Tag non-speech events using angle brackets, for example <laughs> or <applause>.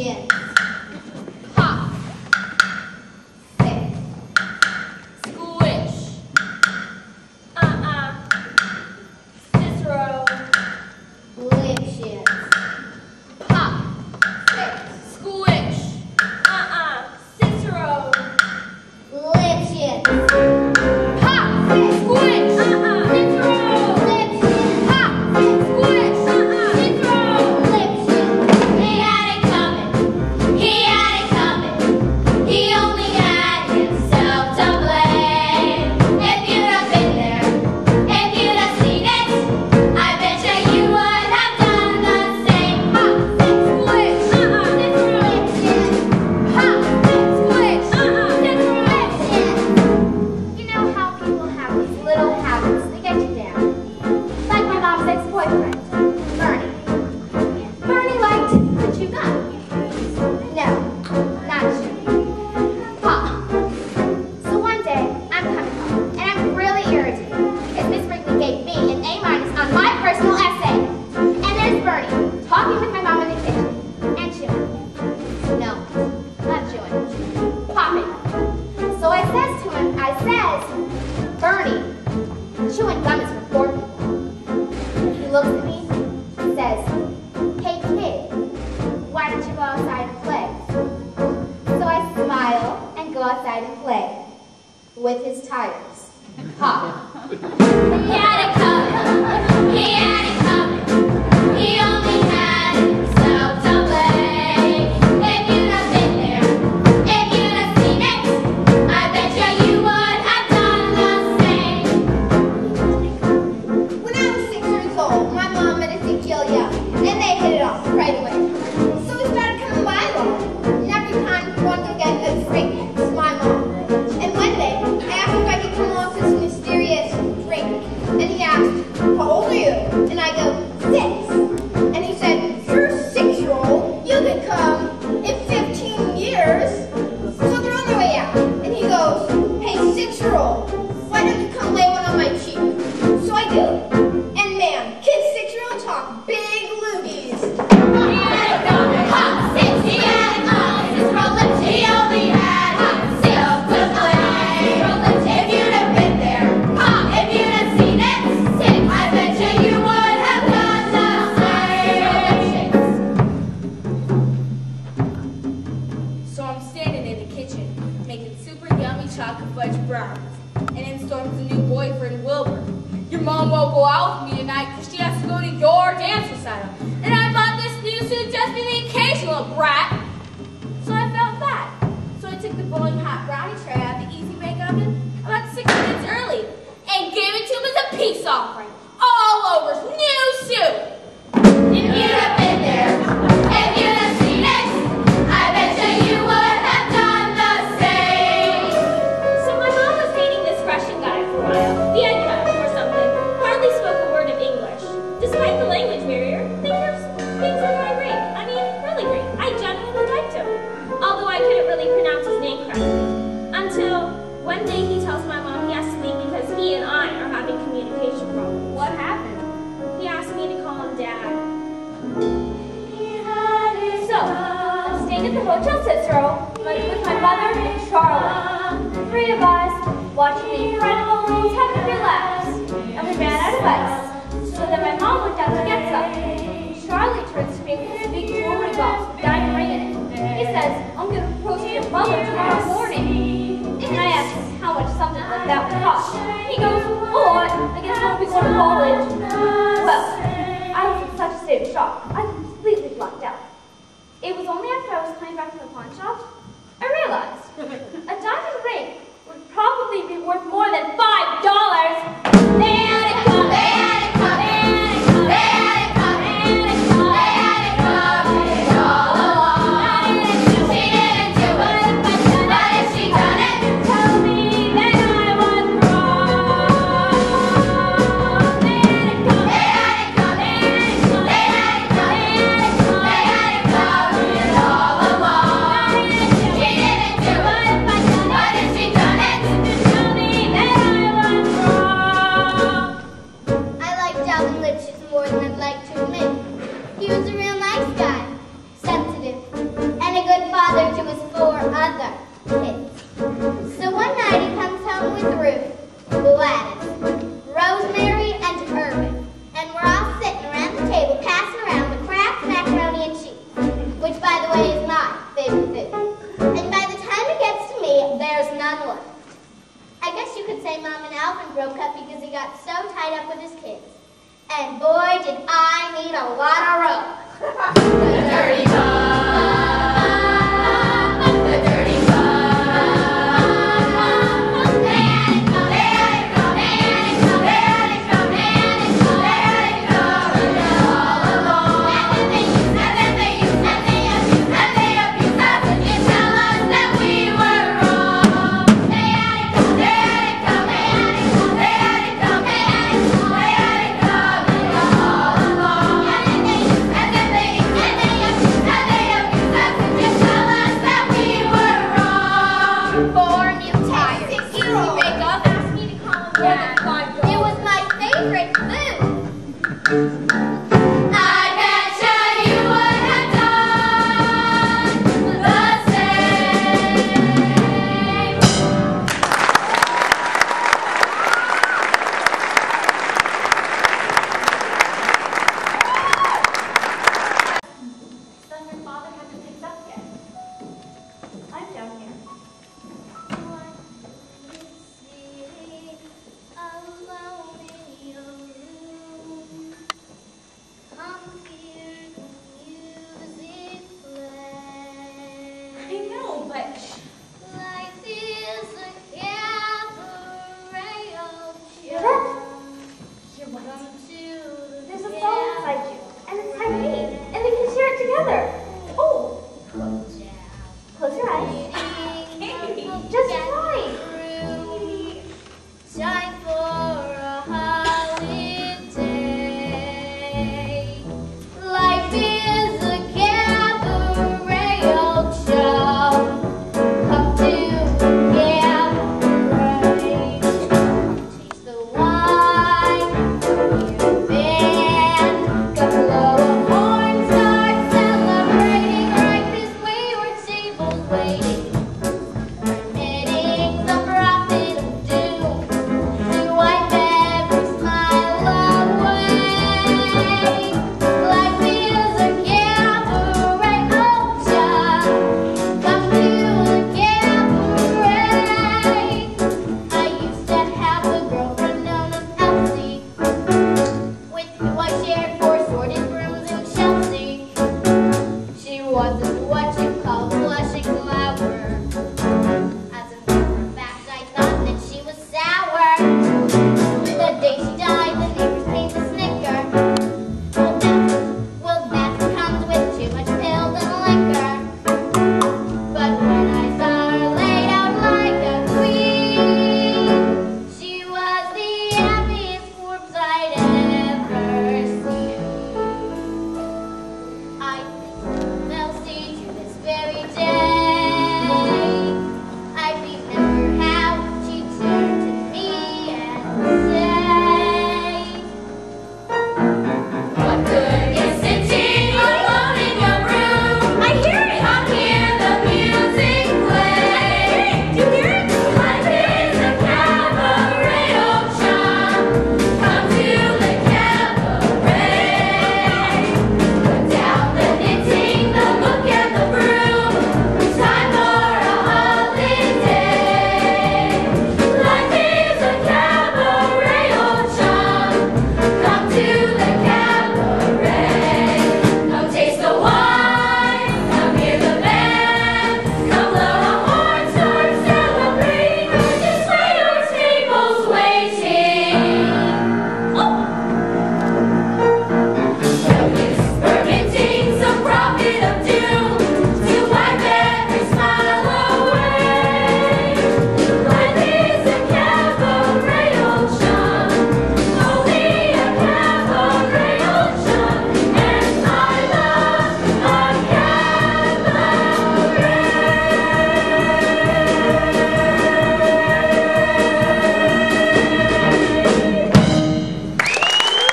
见。boyfriend. go outside and play with his tires. Pop. he had a cup. He had a cup. shock Fudge Brown. And in storms a new boyfriend, Wilbur. Your mom won't go out with me tonight because she has to go to your dance recital. And I bought this new suit just for the occasion, brat. So I felt bad. So I took the boiling hot brownie tray out of the easy bake oven about six minutes early and gave it to him as a peace offering. in the Hotel Cicero with my mother and Charlotte. Three of us watching the incredible moons having their laps, and we ran out of ice. So then my mom went down to get some. Charlotte turns to me with a big jewelry box with diamond ring in it. He says, I'm going to propose to your mother tomorrow morning. And I ask him how much something like that would cost. He goes, a lot. I guess I'll be going to college. Mom and Alvin broke up because he got so tied up with his kids. And boy, did I need a lot of rope. <laughs> Dirty